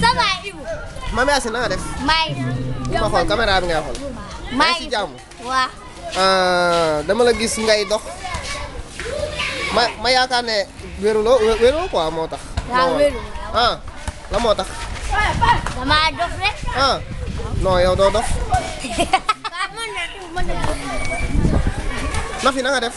ça va Ibou. Mame Yacine na nga def. maa ngi. ma xool caméra bi ngay xool. maa ngi si jàmm. waaw. Euh, dama la gis ngay dox. ma ma yaakaar ne wéruloo wéruloo quoi moo tax. waaw wéru ah la moo tax. damaa dox rek. ah non yow doo dox. na fi na nga def.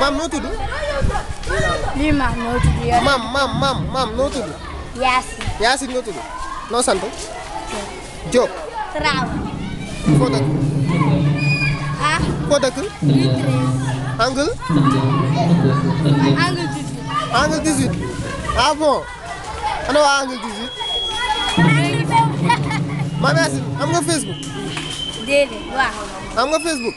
maam noo tudd. lii maam noo tudd yow. maam maam maam maam noo tudd. Yaasin. Yaasin noo tudd. noo sant. Diop. Traoré. foo dëkk. ah. foo dëkk. angle. angle 18. angle 18. ah bon. ana waa angle 18. maam Yaasin am nga Facebook. déedéet waaw. am nga Facebook.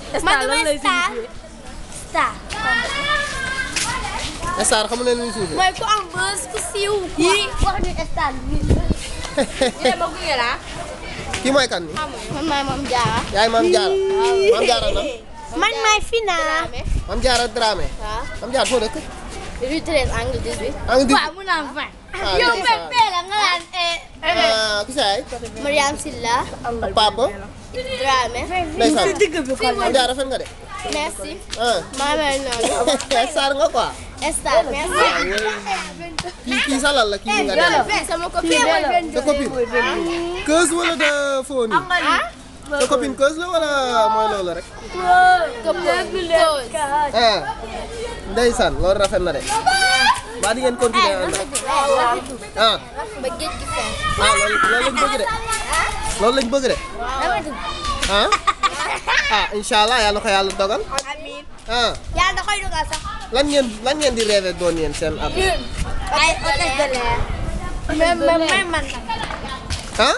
star lan lay signifié star star xam nga lu ñu signifié mooy ku am bës ku siiw yi wax ñu star bi ma gunge la kii mooy kan ni man maay maam jaara yaay maam jaara maam jaara na man maay fina maam jaara dramé maam jaara foo dëkk rue 13 angle 18 angle 18 waaw mu naan 20 yow Pepe la nga naan eh. ah ku saay. Mariam Silla. Papa. Dramé. ndeysaan si digg bi kon Adja rafet nga de. merci. ah maa mel noonu. Sarr nga quoi. Estar merci. kii kii sa lan la kii nga de. sama copine. sa copine. keus wala de fóoni. sa copine cause la wala mooy loolu rek. ah ndeysaan loolu rafet na de. waa di ngeen continuer ànd ah. ba géej gi fenn. ah loolu loolu lañ bëgg de. loolu lañ bëgg de. ah. ah incha allah yàlla ko yàlla dogal. amiin. ah yàlla da koy dugal sax. lan ngeen lan ngeen di rêvé doon yéen seen ab. ay hôtesse de l'air. même même man. ah.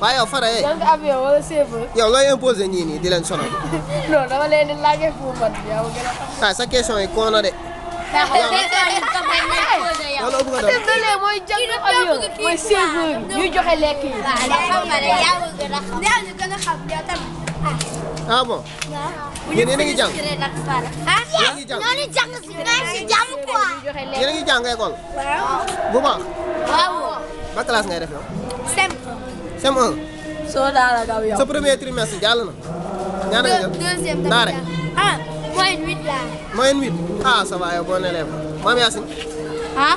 waaw yow Fara eh. donc avion wala chauffeur. yow looy imposé ñii nii di leen sonal. non dama leen di laajee pour man yow gën a xam. waaw sa question yi koo na de. loolu bëgg a doon. désolé mooy jàng avion mooy chauffeur yi ñuy joxe lekk yi. ah bon. yéen yéen a ngi jàng. ah yéen ñoo ngi jàng si ñoom si jàmm quoi. yéen a ngi jàng école. waaw. bu baax. waaw. ba classe ngay def yow. sem. sem 1. soo daal la gaw yow. sa premier trimestre jàll na. ñaata nga jël deuxième tamit ah moyenne 8 laa. moyenne 8 ah ça va yow bon élève maam Yacine. ah.